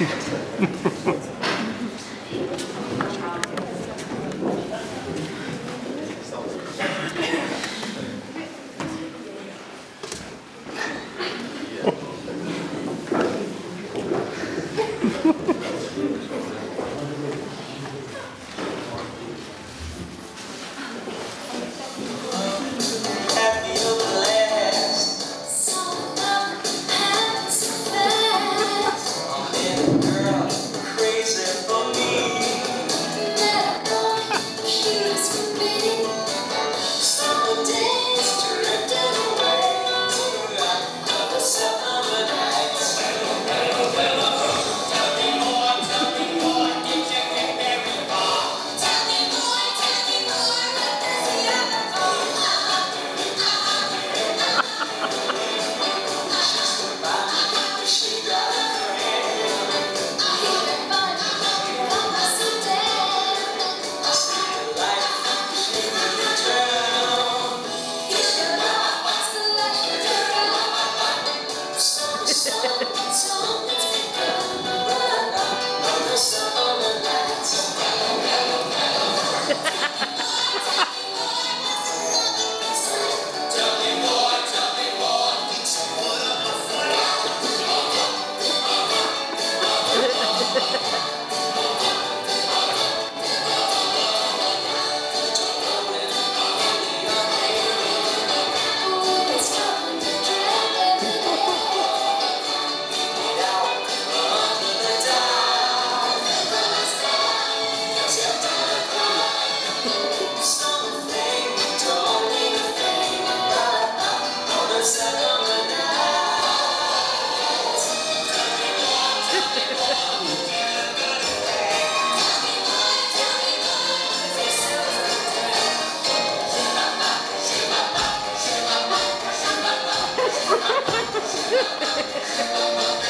Ha ha ha. ハハハハ!